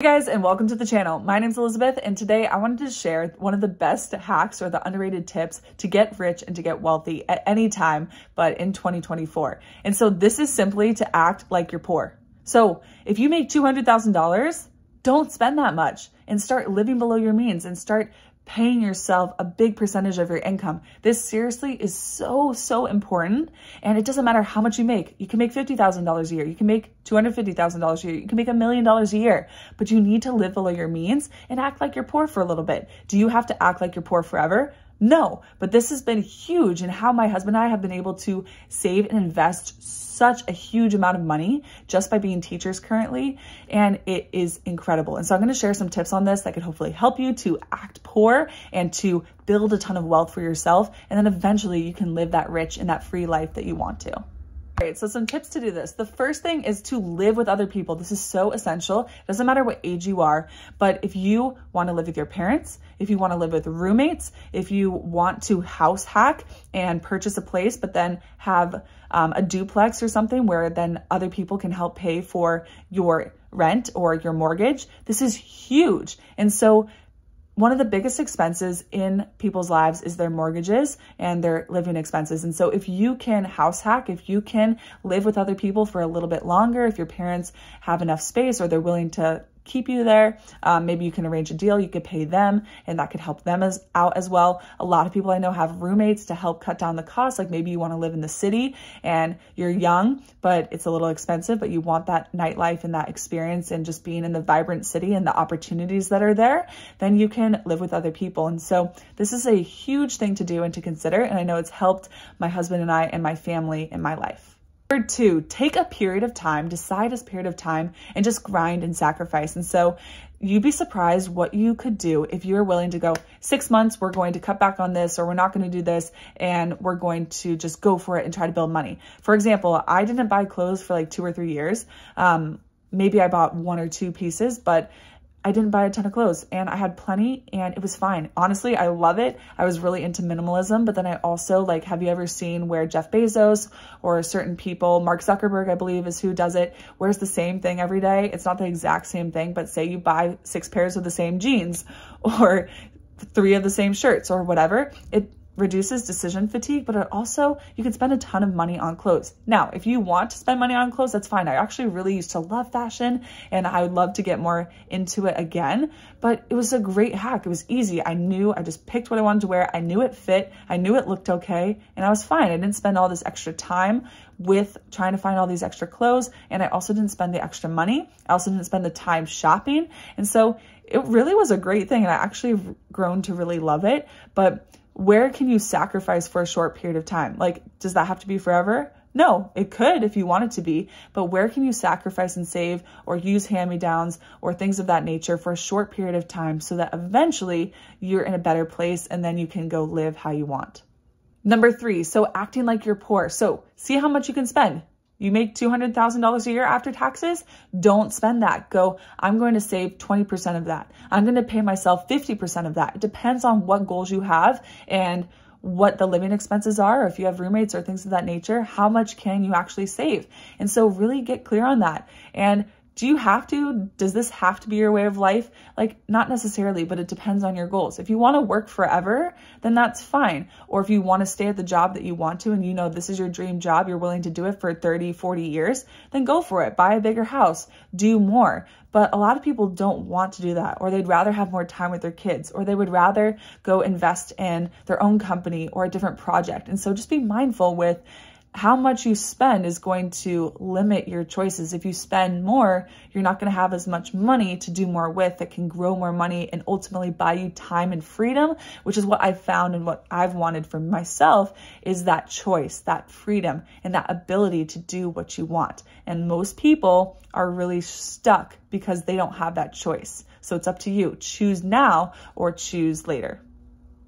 Hey guys and welcome to the channel. My name is Elizabeth and today I wanted to share one of the best hacks or the underrated tips to get rich and to get wealthy at any time but in 2024. And so this is simply to act like you're poor. So if you make $200,000, don't spend that much and start living below your means and start paying yourself a big percentage of your income. This seriously is so, so important. And it doesn't matter how much you make. You can make $50,000 a year. You can make $250,000 a year. You can make a million dollars a year, but you need to live below your means and act like you're poor for a little bit. Do you have to act like you're poor forever? No, but this has been huge in how my husband and I have been able to save and invest such a huge amount of money just by being teachers currently. And it is incredible. And so I'm going to share some tips on this that could hopefully help you to act poor and to build a ton of wealth for yourself. And then eventually you can live that rich and that free life that you want to. All right, so some tips to do this. The first thing is to live with other people. This is so essential. It doesn't matter what age you are, but if you want to live with your parents, if you want to live with roommates, if you want to house hack and purchase a place, but then have um, a duplex or something where then other people can help pay for your rent or your mortgage, this is huge. And so one of the biggest expenses in people's lives is their mortgages and their living expenses. And so if you can house hack, if you can live with other people for a little bit longer, if your parents have enough space or they're willing to keep you there. Um, maybe you can arrange a deal, you could pay them and that could help them as out as well. A lot of people I know have roommates to help cut down the cost. Like maybe you want to live in the city and you're young, but it's a little expensive, but you want that nightlife and that experience and just being in the vibrant city and the opportunities that are there, then you can live with other people. And so this is a huge thing to do and to consider. And I know it's helped my husband and I and my family in my life. Number two, take a period of time, decide a period of time, and just grind and sacrifice. And so you'd be surprised what you could do if you're willing to go six months, we're going to cut back on this, or we're not going to do this, and we're going to just go for it and try to build money. For example, I didn't buy clothes for like two or three years. Um, maybe I bought one or two pieces, but I didn't buy a ton of clothes and I had plenty and it was fine. Honestly, I love it. I was really into minimalism, but then I also like, have you ever seen where Jeff Bezos or certain people, Mark Zuckerberg, I believe is who does it, wears the same thing every day. It's not the exact same thing, but say you buy six pairs of the same jeans or three of the same shirts or whatever. It reduces decision fatigue, but it also, you can spend a ton of money on clothes. Now, if you want to spend money on clothes, that's fine. I actually really used to love fashion and I would love to get more into it again, but it was a great hack. It was easy. I knew, I just picked what I wanted to wear. I knew it fit. I knew it looked okay and I was fine. I didn't spend all this extra time with trying to find all these extra clothes. And I also didn't spend the extra money. I also didn't spend the time shopping. And so it really was a great thing. And I actually grown to really love it. But where can you sacrifice for a short period of time? Like, does that have to be forever? No, it could if you want it to be, but where can you sacrifice and save or use hand-me-downs or things of that nature for a short period of time so that eventually you're in a better place and then you can go live how you want. Number three, so acting like you're poor. So see how much you can spend. You make $200,000 a year after taxes? Don't spend that. Go, I'm going to save 20% of that. I'm going to pay myself 50% of that. It depends on what goals you have and what the living expenses are, if you have roommates or things of that nature, how much can you actually save? And so really get clear on that. And do you have to? Does this have to be your way of life? Like, not necessarily, but it depends on your goals. If you want to work forever, then that's fine. Or if you want to stay at the job that you want to and you know this is your dream job, you're willing to do it for 30, 40 years, then go for it. Buy a bigger house, do more. But a lot of people don't want to do that, or they'd rather have more time with their kids, or they would rather go invest in their own company or a different project. And so just be mindful with how much you spend is going to limit your choices. If you spend more, you're not going to have as much money to do more with that can grow more money and ultimately buy you time and freedom, which is what I've found and what I've wanted for myself is that choice, that freedom, and that ability to do what you want. And most people are really stuck because they don't have that choice. So it's up to you. Choose now or choose later.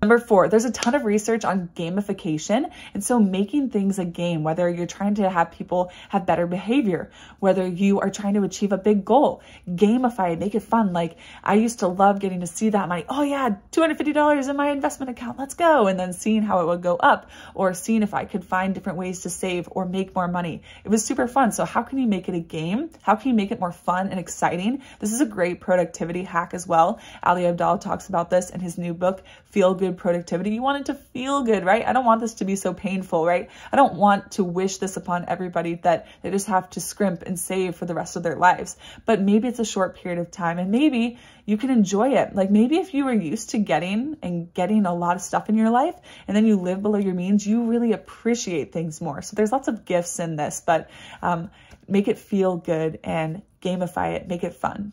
Number four, there's a ton of research on gamification. And so making things a game, whether you're trying to have people have better behavior, whether you are trying to achieve a big goal, gamify it, make it fun. Like I used to love getting to see that money. Oh yeah, $250 in my investment account. Let's go. And then seeing how it would go up or seeing if I could find different ways to save or make more money. It was super fun. So how can you make it a game? How can you make it more fun and exciting? This is a great productivity hack as well. Ali Abdaal talks about this in his new book, Feel Good productivity. You want it to feel good, right? I don't want this to be so painful, right? I don't want to wish this upon everybody that they just have to scrimp and save for the rest of their lives. But maybe it's a short period of time and maybe you can enjoy it. Like maybe if you were used to getting and getting a lot of stuff in your life and then you live below your means, you really appreciate things more. So there's lots of gifts in this, but um, make it feel good and gamify it, make it fun.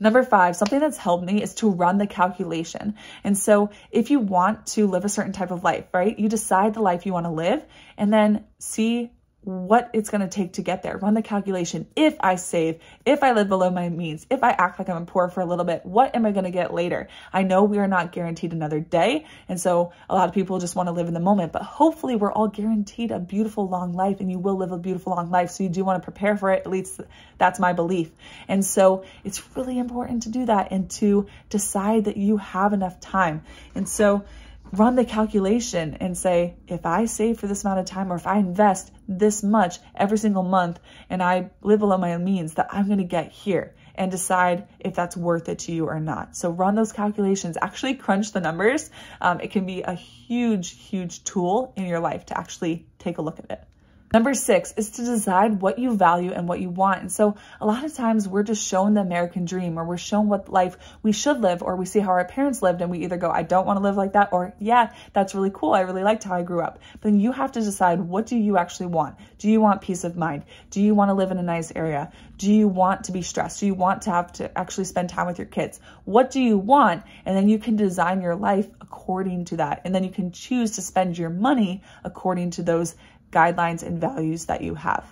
Number five, something that's helped me is to run the calculation. And so if you want to live a certain type of life, right, you decide the life you want to live and then see what it's going to take to get there. Run the calculation. If I save, if I live below my means, if I act like I'm poor for a little bit, what am I going to get later? I know we are not guaranteed another day. And so a lot of people just want to live in the moment, but hopefully we're all guaranteed a beautiful long life and you will live a beautiful long life. So you do want to prepare for it. At least that's my belief. And so it's really important to do that and to decide that you have enough time. And so run the calculation and say, if I save for this amount of time or if I invest this much every single month and I live below my means that I'm going to get here and decide if that's worth it to you or not. So run those calculations, actually crunch the numbers. Um, it can be a huge, huge tool in your life to actually take a look at it. Number six is to decide what you value and what you want. And so a lot of times we're just shown the American dream or we're shown what life we should live or we see how our parents lived and we either go, I don't want to live like that or yeah, that's really cool. I really liked how I grew up. But then you have to decide what do you actually want? Do you want peace of mind? Do you want to live in a nice area? Do you want to be stressed? Do you want to have to actually spend time with your kids? What do you want? And then you can design your life according to that. And then you can choose to spend your money according to those guidelines and values that you have.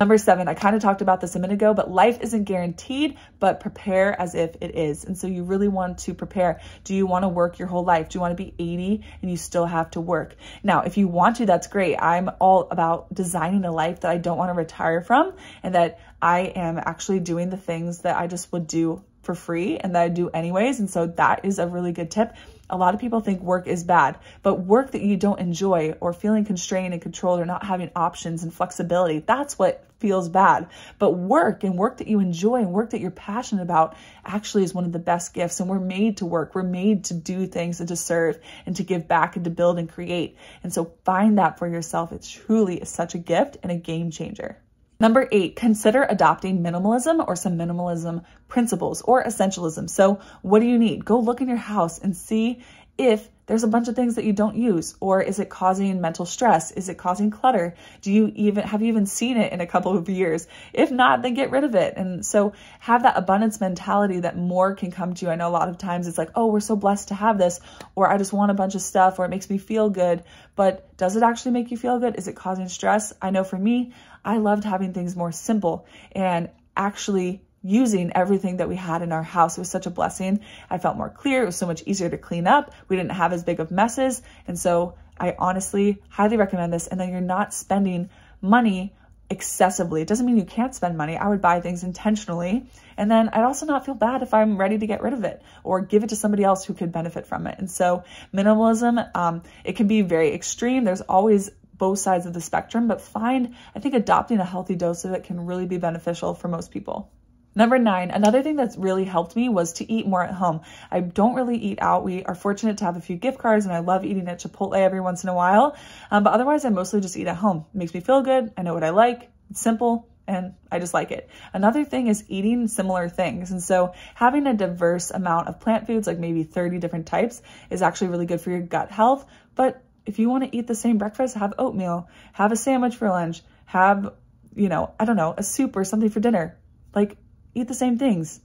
Number seven, I kind of talked about this a minute ago, but life isn't guaranteed, but prepare as if it is. And so you really want to prepare. Do you want to work your whole life? Do you want to be 80 and you still have to work? Now, if you want to, that's great. I'm all about designing a life that I don't want to retire from and that I am actually doing the things that I just would do for free and that I do anyways. And so that is a really good tip. A lot of people think work is bad, but work that you don't enjoy or feeling constrained and controlled or not having options and flexibility, that's what feels bad. But work and work that you enjoy and work that you're passionate about actually is one of the best gifts. And we're made to work. We're made to do things and to serve and to give back and to build and create. And so find that for yourself. It truly is such a gift and a game changer. Number eight, consider adopting minimalism or some minimalism principles or essentialism. So what do you need? Go look in your house and see if there's a bunch of things that you don't use or is it causing mental stress? Is it causing clutter? Do you even have you even seen it in a couple of years? If not then get rid of it. And so have that abundance mentality that more can come to you. I know a lot of times it's like oh we're so blessed to have this or i just want a bunch of stuff or it makes me feel good. But does it actually make you feel good? Is it causing stress? I know for me i loved having things more simple and actually using everything that we had in our house. It was such a blessing. I felt more clear. It was so much easier to clean up. We didn't have as big of messes. And so I honestly highly recommend this. And then you're not spending money excessively. It doesn't mean you can't spend money. I would buy things intentionally. And then I'd also not feel bad if I'm ready to get rid of it or give it to somebody else who could benefit from it. And so minimalism, um, it can be very extreme. There's always both sides of the spectrum, but find, I think adopting a healthy dose of it can really be beneficial for most people. Number nine, another thing that's really helped me was to eat more at home. I don't really eat out. We are fortunate to have a few gift cards and I love eating at Chipotle every once in a while. Um, but otherwise, I mostly just eat at home. It makes me feel good. I know what I like. It's simple and I just like it. Another thing is eating similar things. And so having a diverse amount of plant foods, like maybe 30 different types, is actually really good for your gut health. But if you want to eat the same breakfast, have oatmeal, have a sandwich for lunch, have, you know, I don't know, a soup or something for dinner. Like eat the same things.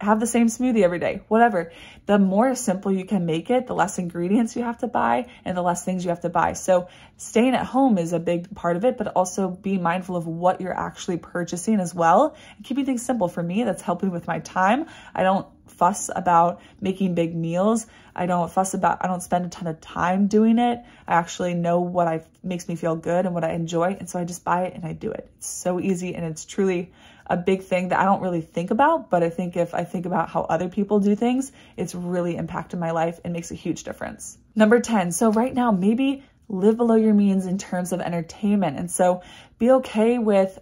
have the same smoothie every day, whatever. The more simple you can make it, the less ingredients you have to buy and the less things you have to buy. So staying at home is a big part of it, but also be mindful of what you're actually purchasing as well and keeping things simple. For me, that's helping with my time. I don't fuss about making big meals. I don't fuss about, I don't spend a ton of time doing it. I actually know what I makes me feel good and what I enjoy. And so I just buy it and I do it. It's so easy and it's truly a big thing that I don't really think about, but I think if I think about how other people do things, it's really impacted my life and makes a huge difference. Number 10. So right now, maybe live below your means in terms of entertainment. And so be okay with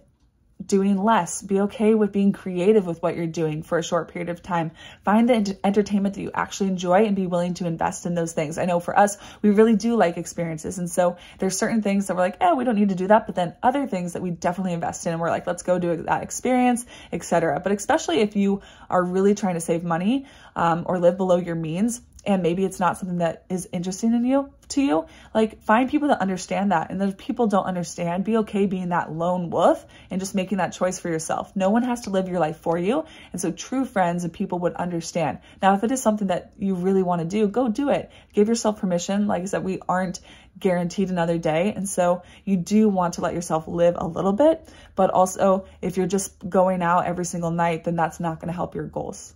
doing less. Be okay with being creative with what you're doing for a short period of time. Find the entertainment that you actually enjoy and be willing to invest in those things. I know for us, we really do like experiences. And so there's certain things that we're like, eh, we don't need to do that. But then other things that we definitely invest in and we're like, let's go do that experience, etc. But especially if you are really trying to save money um, or live below your means, and maybe it's not something that is interesting in you to you like find people that understand that. And if people don't understand be okay being that lone wolf and just making that choice for yourself. No one has to live your life for you. And so true friends and people would understand. Now if it is something that you really want to do go do it. Give yourself permission. Like i said we aren't guaranteed another day. And so you do want to let yourself live a little bit. But also if you're just going out every single night then that's not going to help your goals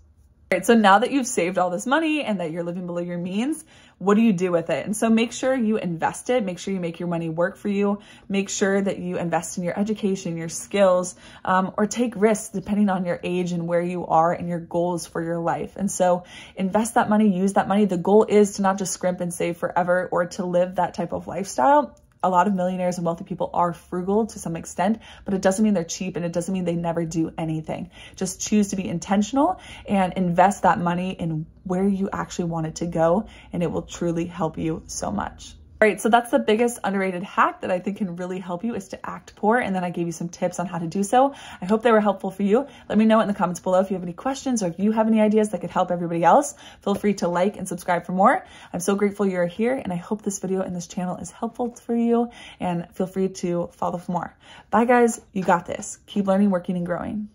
Right, so now that you've saved all this money and that you're living below your means, what do you do with it? And so make sure you invest it. Make sure you make your money work for you. Make sure that you invest in your education, your skills, um, or take risks depending on your age and where you are and your goals for your life. And so invest that money, use that money. The goal is to not just scrimp and save forever or to live that type of lifestyle a lot of millionaires and wealthy people are frugal to some extent, but it doesn't mean they're cheap and it doesn't mean they never do anything. Just choose to be intentional and invest that money in where you actually want it to go, and it will truly help you so much. All right, so that's the biggest underrated hack that I think can really help you is to act poor. And then I gave you some tips on how to do so. I hope they were helpful for you. Let me know in the comments below if you have any questions or if you have any ideas that could help everybody else. Feel free to like and subscribe for more. I'm so grateful you're here and I hope this video and this channel is helpful for you and feel free to follow for more. Bye guys, you got this. Keep learning, working, and growing.